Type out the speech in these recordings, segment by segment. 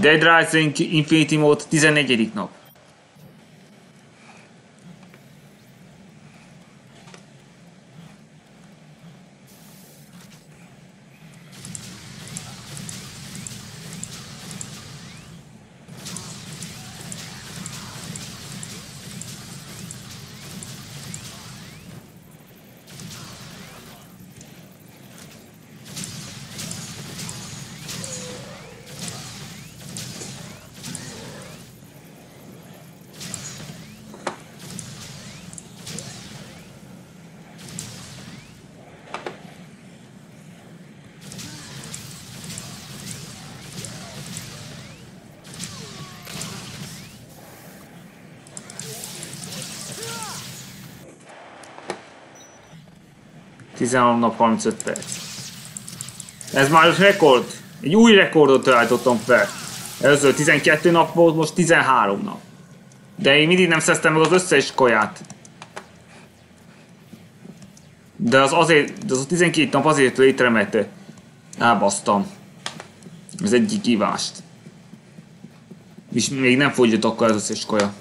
Dead Rising Infinity Mode 14. nap. 13 nap 35 perc. Ez már rekord. Egy új rekordot állítottam fel. Először 12 nap volt, most 13 nap. De én mindig nem szeztem meg az összes kaját. De az azért, de az a 12 nap azért létre, mert elbasztam. Az egyik kívást. És még nem fogyott akkor az összes kaja.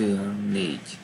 Kettő, három.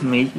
Még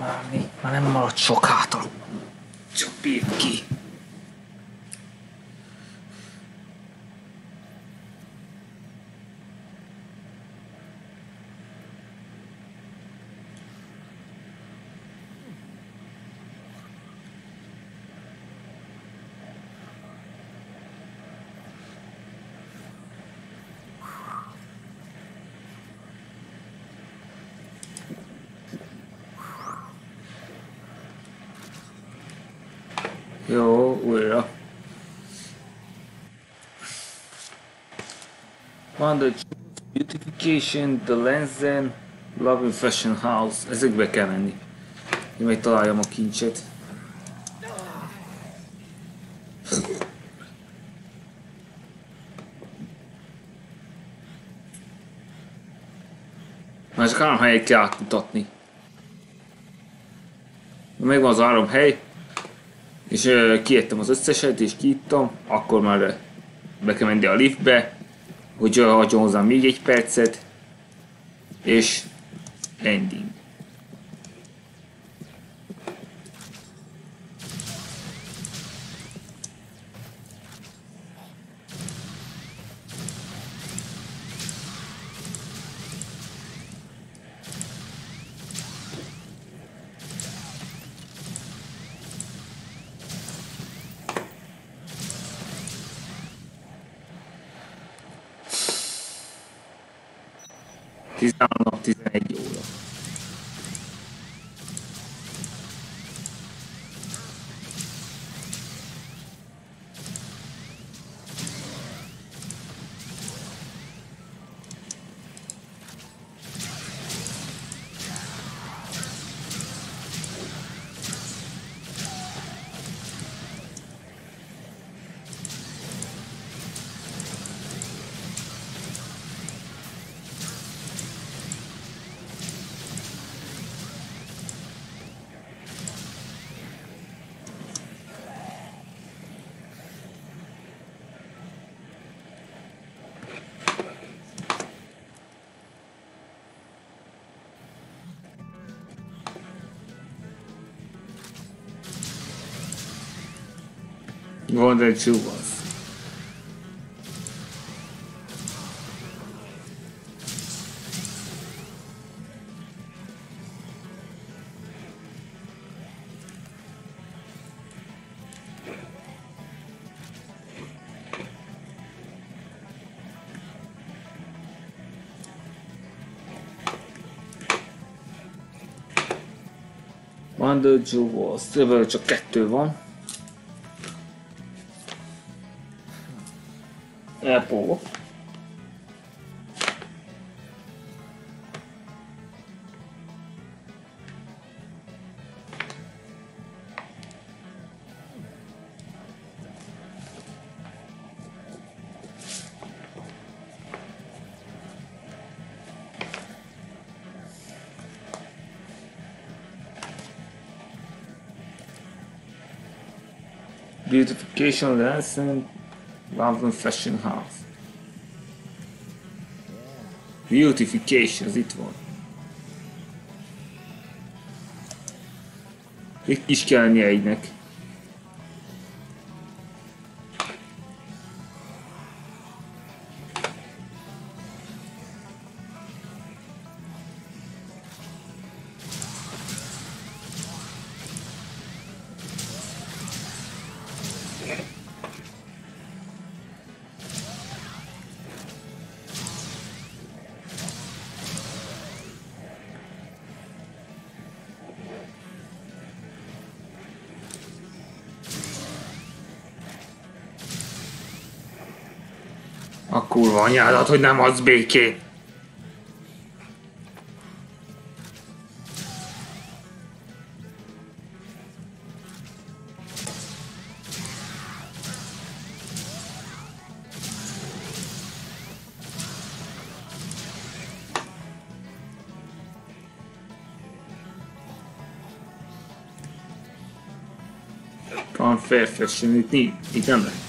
Már, még, már nem maradt sok hátra. Csapír ki. Jó, újra. Van beautification, the lensen, love in fashion house. Ezekbe kell menni. Én meg találjam a kincset. Már csak három helyet kell átmutatni. Megvan az három hely, és uh, kiettem az összeset, és kiittam, akkor már be kell menni a liftbe, hogy adjon hozzám még egy percet, és ending. 102 was. One, two, two, was. Ebből csak kettő van. Apple. Beautification lesson, London Fashion House. Beautification, az itt van. Itt is kell lennie egynek. A kurva anyádat, hogy nem adsz békét. Van fashion, itt, itt nem lehet.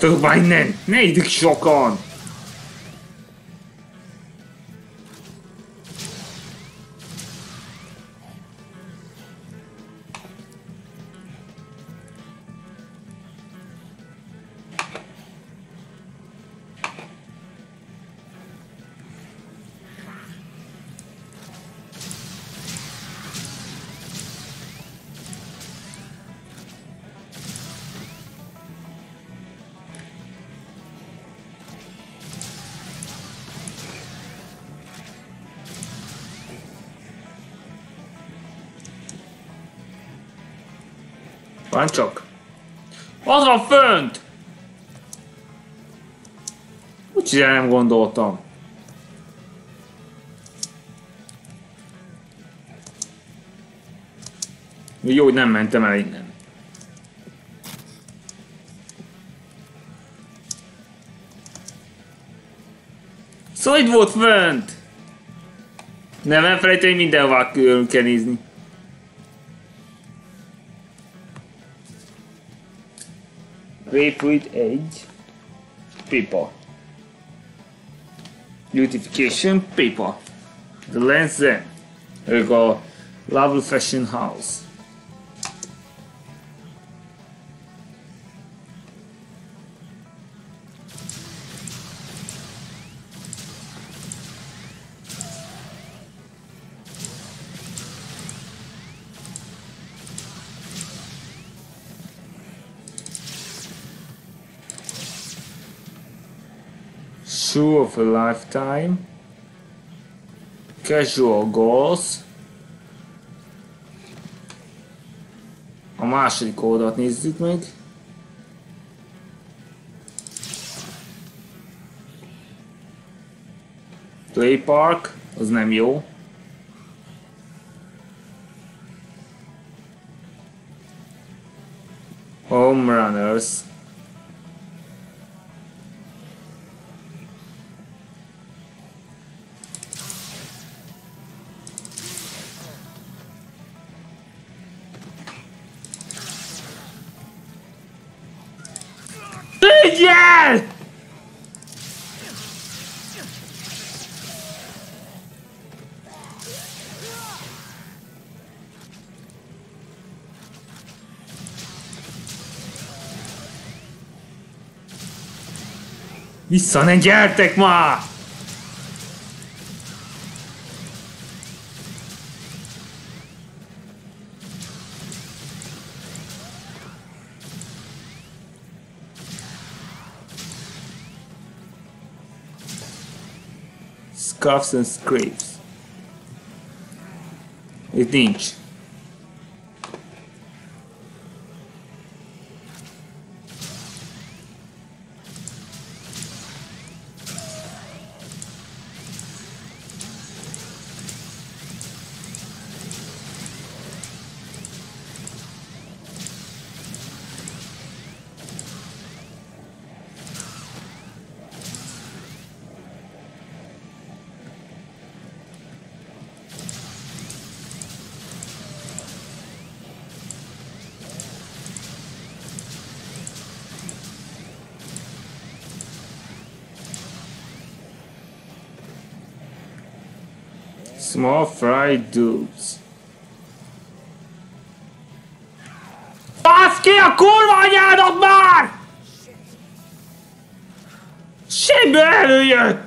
Hajtatok már innen! Ne idik sokan! Csak. Az van fönt! Úgyhogy nem gondoltam. Jó, hogy nem mentem el innen. Szóval itt volt fönt! Nem elfelejteni, mindenhová kell nézni. Grapefruit Edge paper. Beautification paper. The lens then. We go Lovely Fashion House. Of a lifetime. Casual goals. A második oldalt nézzük meg. Play Park, az nem jó. Home Runners. Vissza, ne gyertek már! Scuffs and scrapes. Itt nincs. Dudes. Basz ki a kurva anyádat már! Semmiből előjött!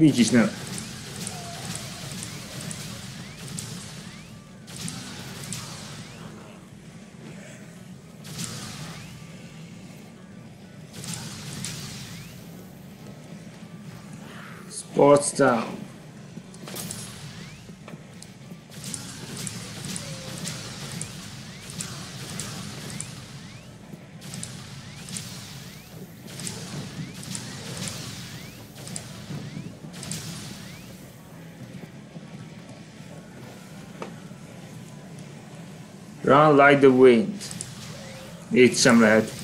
Ez nincs is nem. Sports Town. Like the wind. Itt sem lehet.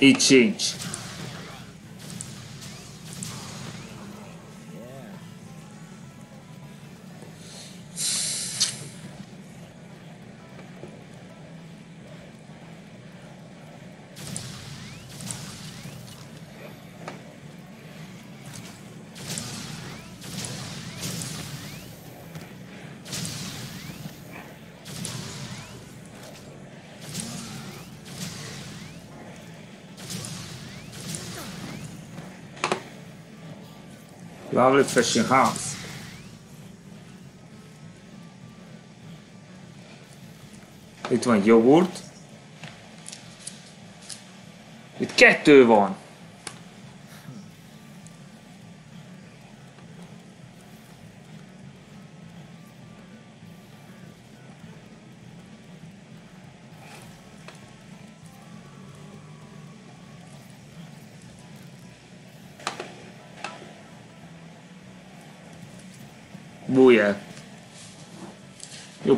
Így sincs. Lovely fishing house. Itt van jogurt. Itt kettő van.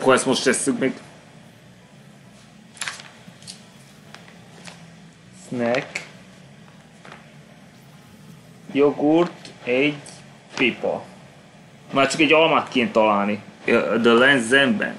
Ha ezt most tesszük még. Snack. Jogurt, egy pipa. Már csak egy almát kéne találni. The Lens Zenben.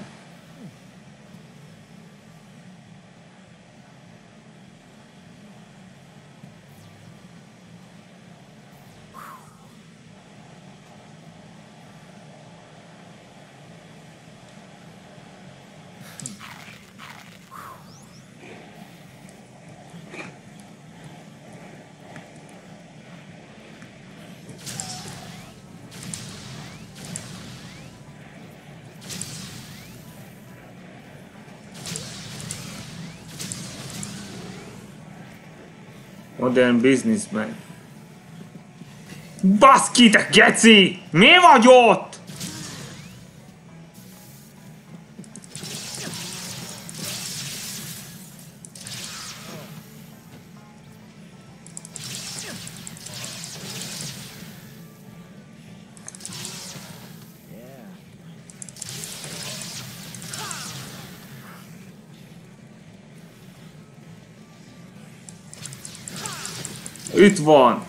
Modern businessman. Baszki, te geci! Mi vagy ott? Itt van!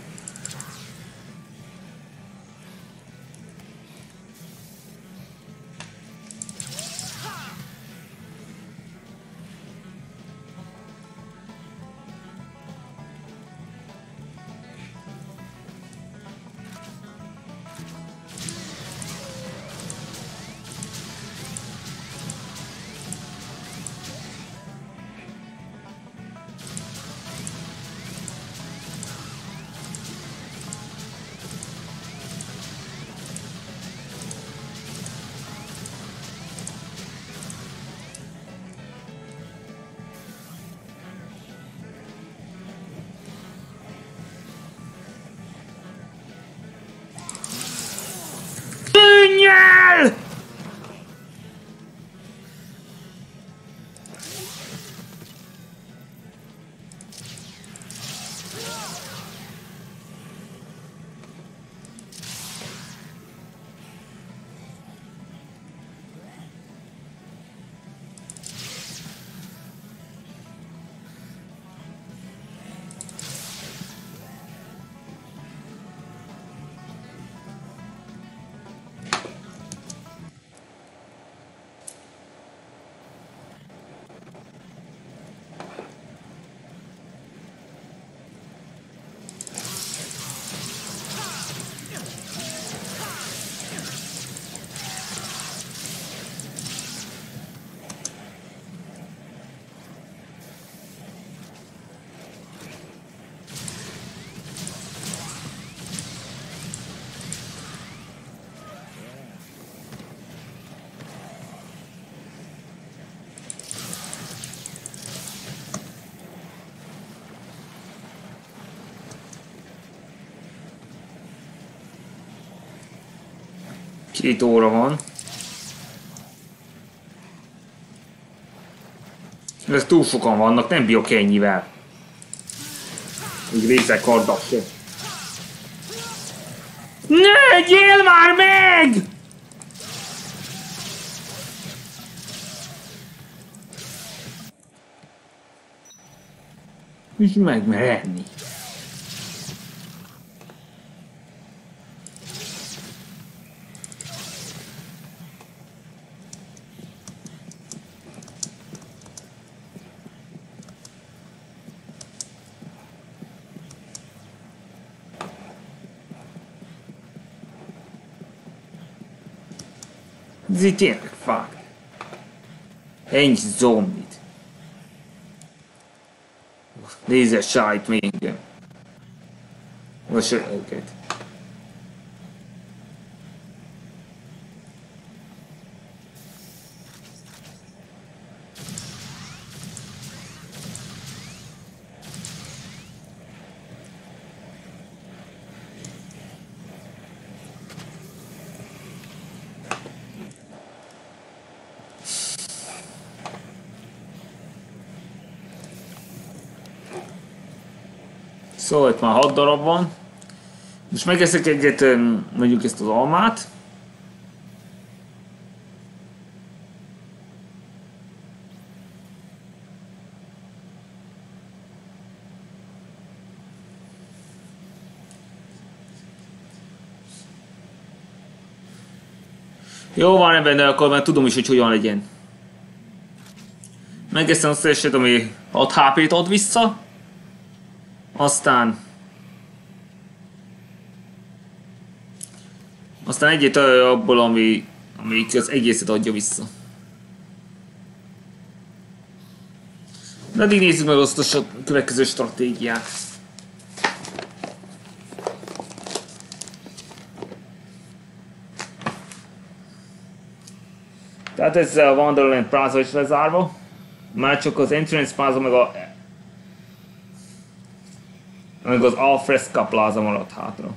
Két óra van. Ez túl sokan vannak, nem bírok ennyivel. Úgy részek kardak. Ne, gyél már meg! És meg merenni. Így tényleg fuck. Ennyi zombit. Nézze sajt még. Most őket. Itt már 6 darab van. Most megeszek egyet, mondjuk ezt az almát. Jó van ebben, de akkor már tudom is, hogy hogyan legyen. Megeszem azt eset, ami 6 HP-t ad vissza. Aztán Aztán egyet abból, ami, ami az egészet adja vissza. De nézzük meg azt a következő stratégiát. Tehát ezzel a Wonderland Plaza is lezárva. Már csak az Entrance Plaza meg a meg az Alfresca Plaza maradt hátra.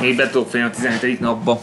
Még be tudok a 17. napba.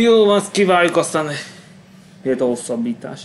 Jó, azt kiváljuk aztán Miért a hosszabbítás?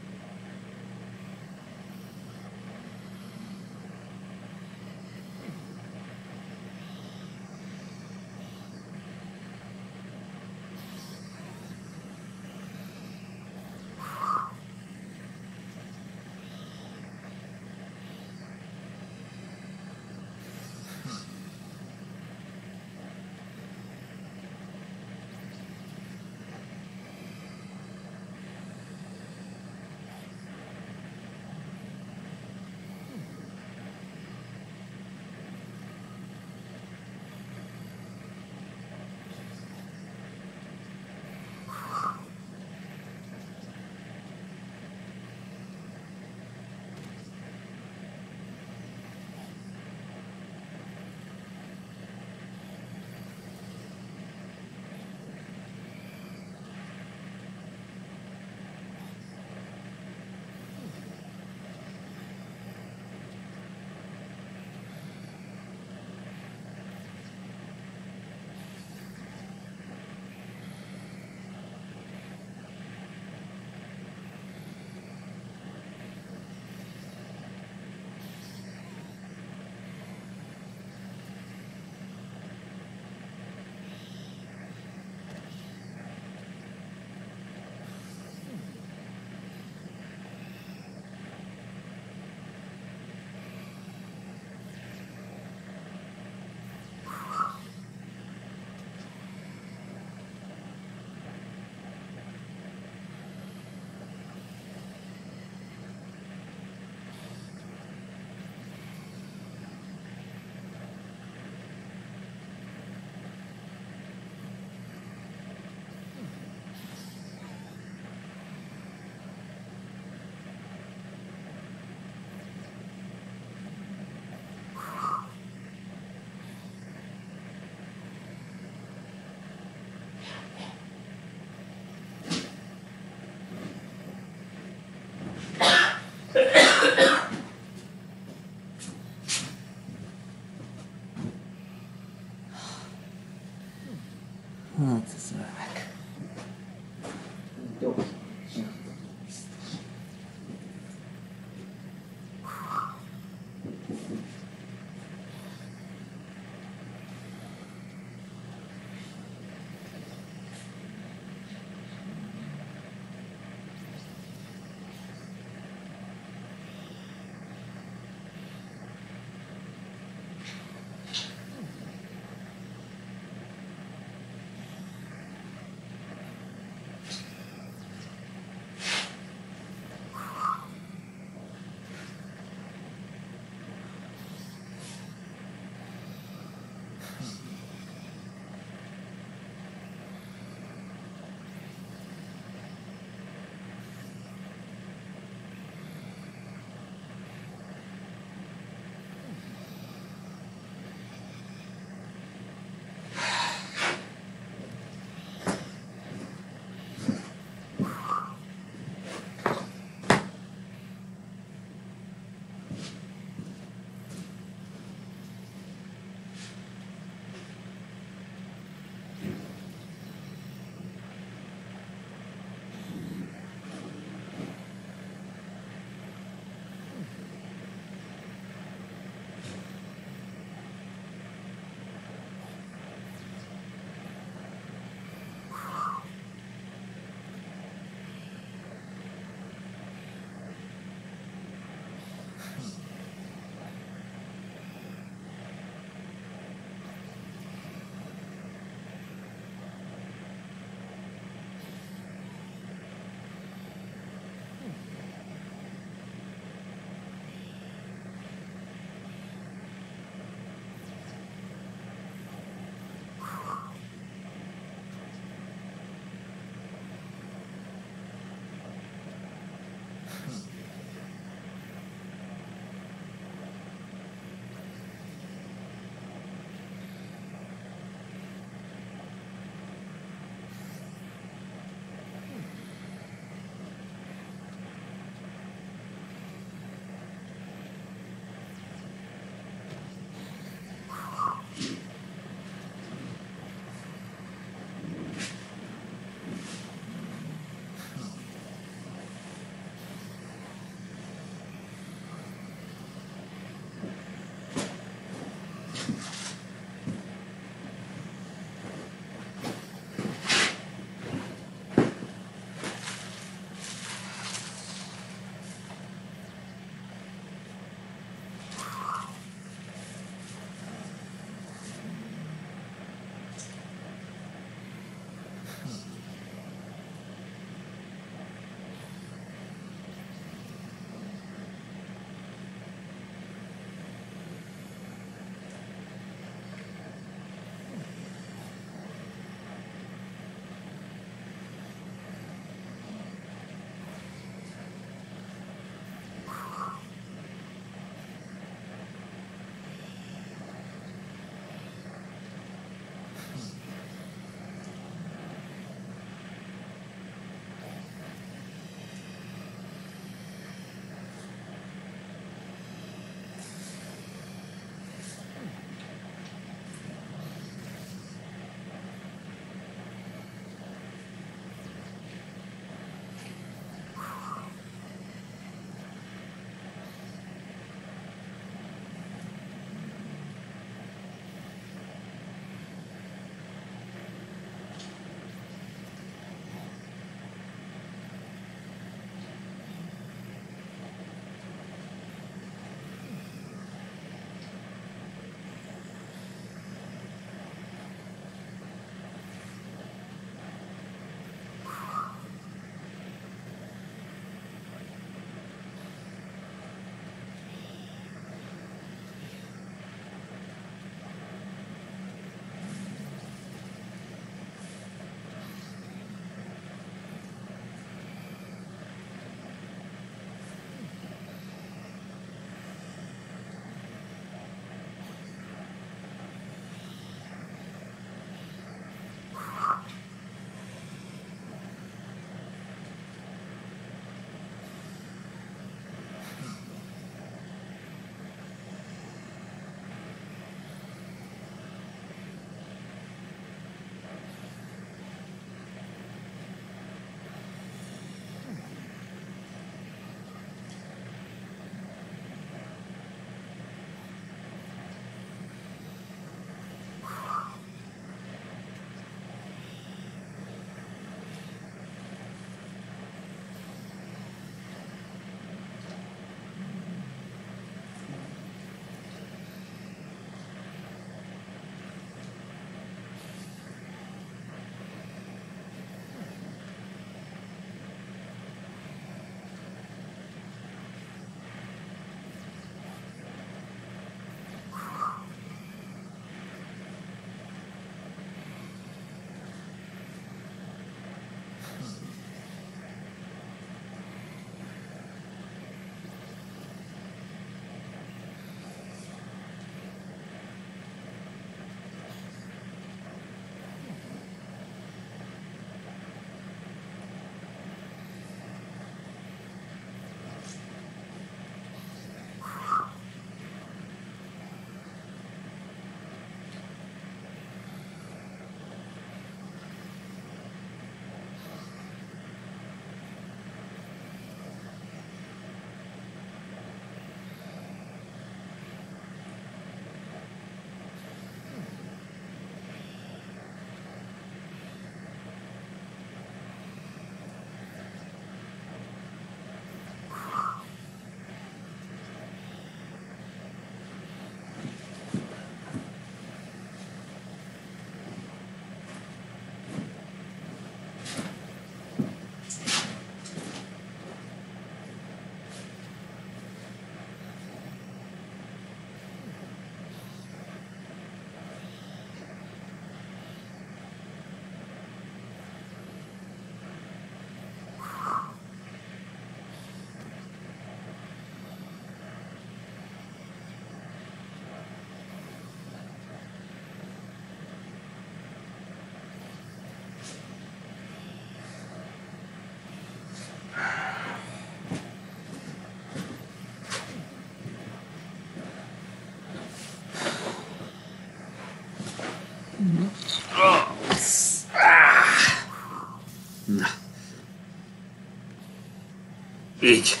Így.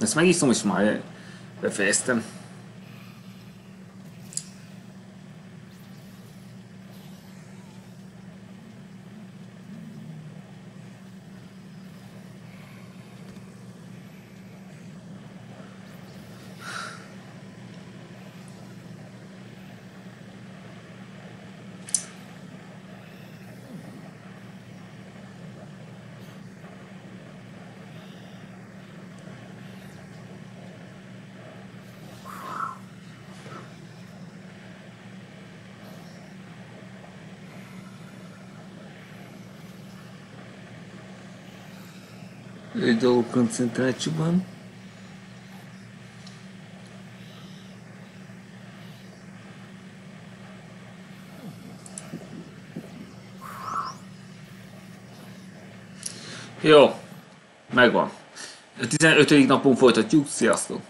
Ezt megiszom, és már befejeztem. Egy dolog koncentrációban. Jó, megvan. A 15. napon folytatjuk, sziasztok!